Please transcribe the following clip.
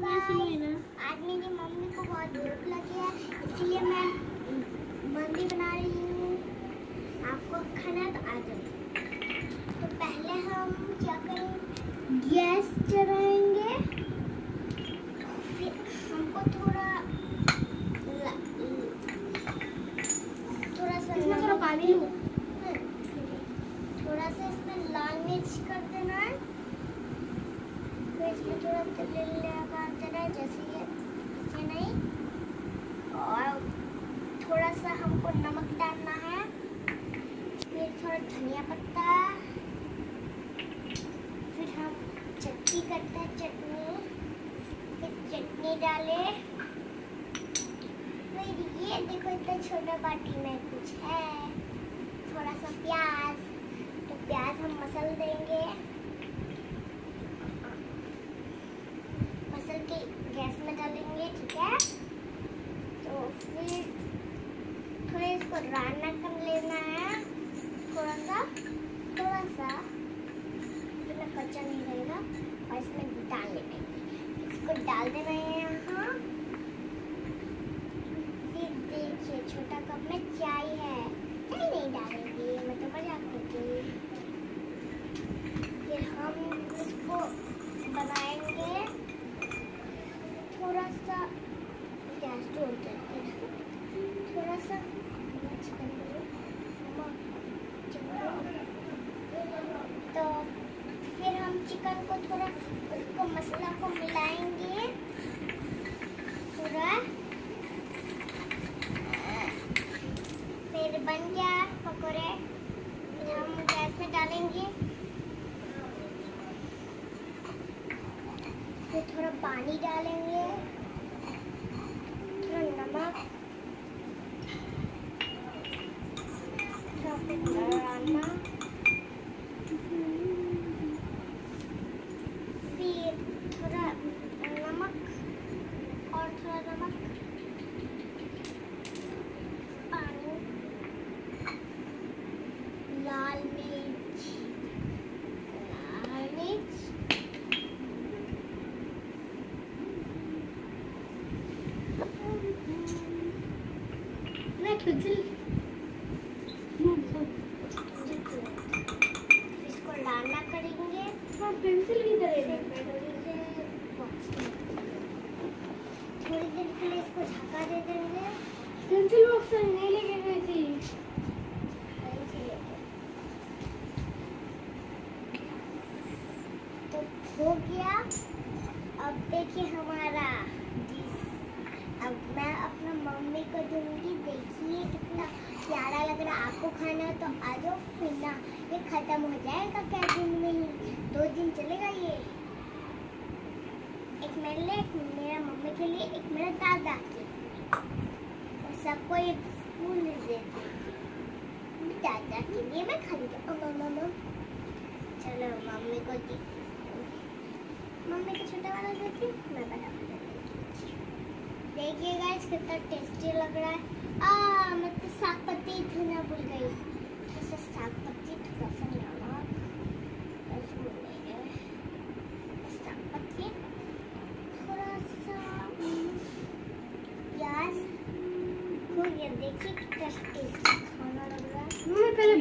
आज मेरी मम्मी को बहुत भूख लगी है इसलिए मैं मंदी बना रही हूँ। आपको खाना तो आ जाओ। तो पहले हम क्या करें गैस चलाएँगे फिर हमको थोड़ा थोड़ा सा इसमें थोड़ा पानी थोड़ा सा इसमें लाल मिर्च कर देना है। इसमें थोड़ा तेल लगा देना जैसे ये ऐसे नहीं। और थोड़ा सा हमको नमक डालना है। फिर थोड़ा धनिया पत्ता। फिर हम चटनी करते हैं, चटनी। फिर चटनी डाले। फिर ये देखो, इतना छोटा बाटी में कुछ है। थोड़ा सा प्याज। तो प्याज हम मसल देंगे मसल के गैस में डालेंगे ठीक है तो फिर इसको रान्ना कर लेना है थोड़ा सा थोड़ा सा इतना कच्चा नहीं रहेगा और इसमें डाल लेंगे इसको डाल देना है यहाँ देखिए छोटा कप में चाय है चाय नहीं डालेंगे मैं तो मज़ाक करती हूँ फिर हम इसको बनाएँगे थोड़ा सा गैस जोड़ देते हैं थोड़ा सा चिकन तो फिर हम चिकन को थोड़ा उसको मसाला को मिलाएँगे पूरा फिर बन गया पकौड़े। हम गैस में डालेंगे। फिर थोड़ा पानी डालेंगे। थोड़ा नमक। थोड़ा फिर डालना फिर थोड़ा नमक और थोड़ा नमक पानी लाल मिर्च लाल मिर्च मैं पेंसिल इसको डालना करेंगे। हाँ पेंसिल की तरह थोड़ी देर के लिए इसको ढका दे देंगे। पेंसिल बॉक्स नहीं लेके गई थी। तो हो गया। अब देखिए हमारा अब मैं अपना मम्मी को दूँगी। प्यारा लग रहा आपको खाना तो आ जाओ फिर ना। ये खत्म हो जाएगा क्या दिन में ही? दो दिन चलेगा ये। एक मेरे लिए, एक मेरा मम्मी के लिए, एक मेरा दादा के और सबको एक स्पून दे दादा के लिए मैं खरीद। मम्मा चलो मम्मी को दी। मम्मी को छोटा वाला देती मैं बड़ा वाला देखिए गाइस कितना टेस्टी लग रहा है। आ, मैं तो, तो थोड़ा सा लाना साग थोड़ा सा प्याज हो देखिए कितना टेस्टी खाना लग रहा है। मैं पहले